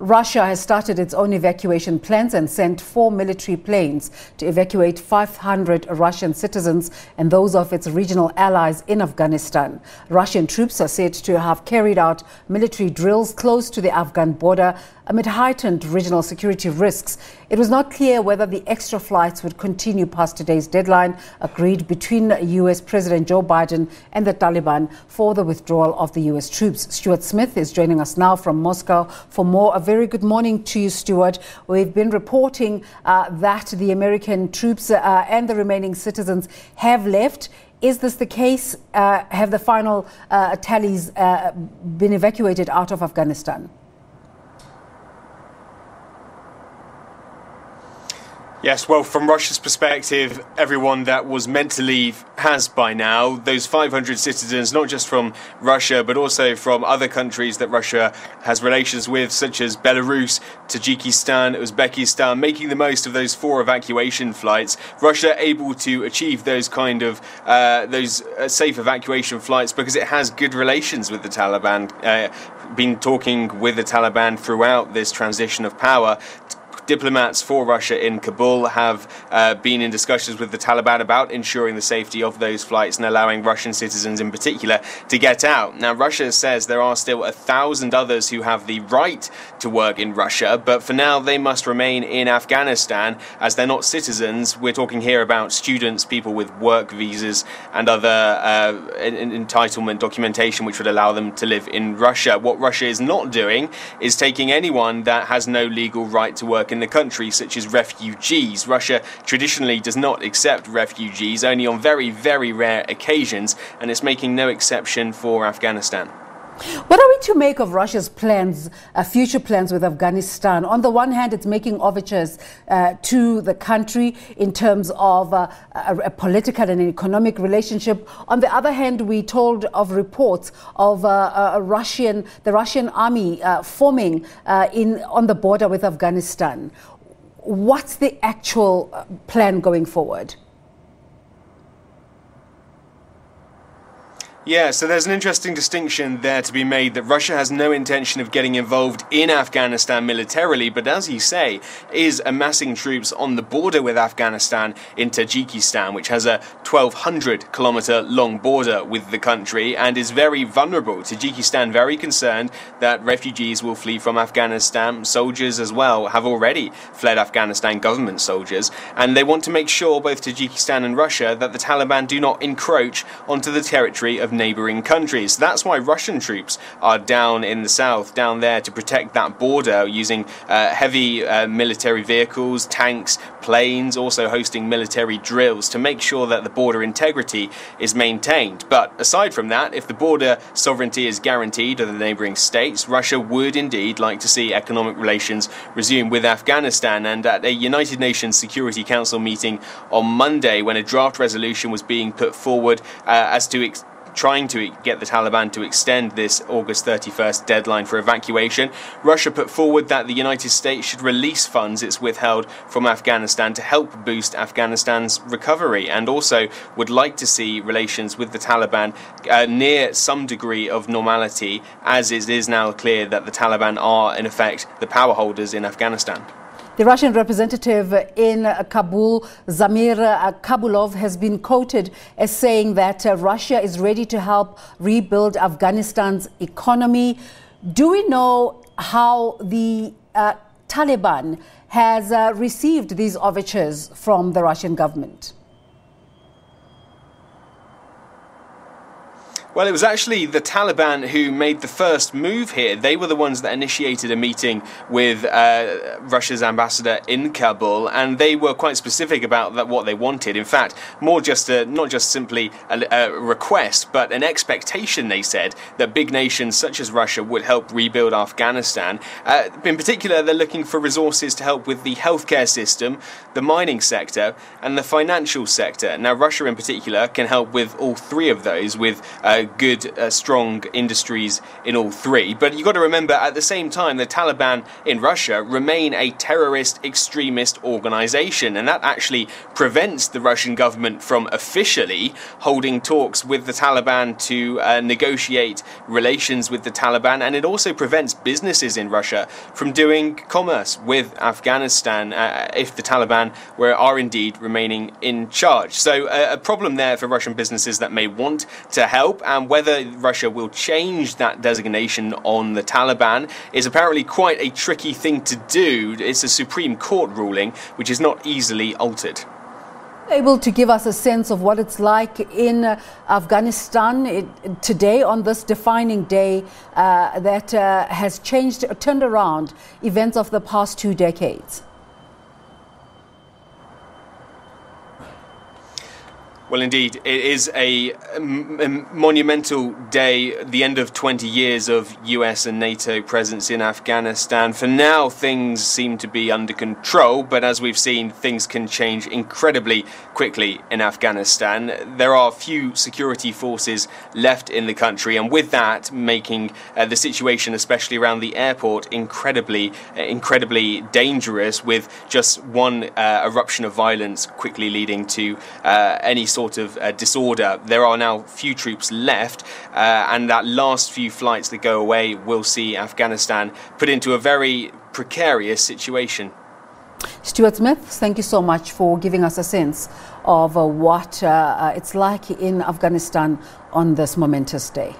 Russia has started its own evacuation plans and sent four military planes to evacuate 500 Russian citizens and those of its regional allies in Afghanistan. Russian troops are said to have carried out military drills close to the Afghan border amid heightened regional security risks. It was not clear whether the extra flights would continue past today's deadline agreed between US President Joe Biden and the Taliban for the withdrawal of the US troops. Stuart Smith is joining us now from Moscow for more. A very good morning to you, Stuart. We've been reporting uh, that the American troops uh, and the remaining citizens have left. Is this the case? Uh, have the final uh, tallies uh, been evacuated out of Afghanistan? Yes, well, from Russia's perspective, everyone that was meant to leave has by now. Those 500 citizens, not just from Russia, but also from other countries that Russia has relations with, such as Belarus, Tajikistan, Uzbekistan, making the most of those four evacuation flights. Russia able to achieve those kind of uh, those uh, safe evacuation flights because it has good relations with the Taliban. Uh, been talking with the Taliban throughout this transition of power diplomats for Russia in Kabul have uh, been in discussions with the Taliban about ensuring the safety of those flights and allowing Russian citizens in particular to get out. Now, Russia says there are still a thousand others who have the right to work in Russia, but for now they must remain in Afghanistan as they're not citizens. We're talking here about students, people with work visas, and other uh, entitlement documentation which would allow them to live in Russia. What Russia is not doing is taking anyone that has no legal right to work in in the country, such as refugees. Russia traditionally does not accept refugees, only on very, very rare occasions, and it's making no exception for Afghanistan. What are we to make of Russia's plans, uh, future plans with Afghanistan? On the one hand, it's making overtures uh, to the country in terms of uh, a, a, political and an economic relationship. On the other hand, we told of reports of uh, a Russian, the Russian army uh, forming uh, in on the border with Afghanistan. What's the actual plan going forward? Yeah, so there's an interesting distinction there to be made that Russia has no intention of getting involved in Afghanistan militarily, but as you say, is amassing troops on the border with Afghanistan in Tajikistan, which has a 1200 kilometer long border with the country and is very vulnerable. Tajikistan very concerned that refugees will flee from Afghanistan. Soldiers as well have already fled Afghanistan, government soldiers, and they want to make sure both Tajikistan and Russia that the Taliban do not encroach onto the territory of neighbouring countries. That's why Russian troops are down in the south, down there to protect that border using uh, heavy uh, military vehicles, tanks, planes, also hosting military drills to make sure that the border integrity is maintained. But aside from that, if the border sovereignty is guaranteed of the neighbouring states, Russia would indeed like to see economic relations resume with Afghanistan. And at a United Nations Security Council meeting on Monday, when a draft resolution was being put forward uh, as to ex- trying to get the Taliban to extend this August 31st deadline for evacuation. Russia put forward that the United States should release funds it's withheld from Afghanistan to help boost Afghanistan's recovery and also would like to see relations with the Taliban uh, near some degree of normality, as it is now clear that the Taliban are, in effect, the power holders in Afghanistan. The Russian representative in Kabul, Zamir Kabulov, has been quoted as saying that uh, Russia is ready to help rebuild Afghanistan's economy. Do we know how the uh, Taliban has uh, received these overtures from the Russian government? Well, it was actually the Taliban who made the first move here. They were the ones that initiated a meeting with uh, Russia's ambassador in Kabul, and they were quite specific about that, what they wanted. In fact, more just a, not just simply a, a request, but an expectation. They said that big nations such as Russia would help rebuild Afghanistan. Uh, in particular, they're looking for resources to help with the healthcare system, the mining sector, and the financial sector. Now, Russia in particular can help with all three of those, with uh, good, uh, strong industries in all three. But you've got to remember at the same time, the Taliban in Russia remain a terrorist extremist organization, and that actually prevents the Russian government from officially holding talks with the Taliban to uh, negotiate relations with the Taliban, and it also prevents businesses in Russia from doing commerce with Afghanistan uh, if the Taliban were, are indeed remaining in charge. So, uh, a problem there for Russian businesses that may want to help, and whether Russia will change that designation on the Taliban is apparently quite a tricky thing to do. It's a Supreme Court ruling which is not easily altered able to give us a sense of what it's like in uh, Afghanistan today on this defining day uh, that uh, has changed, turned around events of the past two decades? Well, indeed, it is a, monumental day, the end of 20 years of US and NATO presence in Afghanistan. For now, things seem to be under control, but as we've seen, things can change incredibly quickly in Afghanistan. There are few security forces left in the country, and with that, making uh, the situation, especially around the airport, incredibly, uh, incredibly dangerous, with just one uh, eruption of violence quickly leading to uh, any sort sort of uh, disorder. There are now few troops left, uh, and that last few flights that go away will see Afghanistan put into a very precarious situation. Stuart Smith, thank you so much for giving us a sense of uh, what uh, uh, it's like in Afghanistan on this momentous day.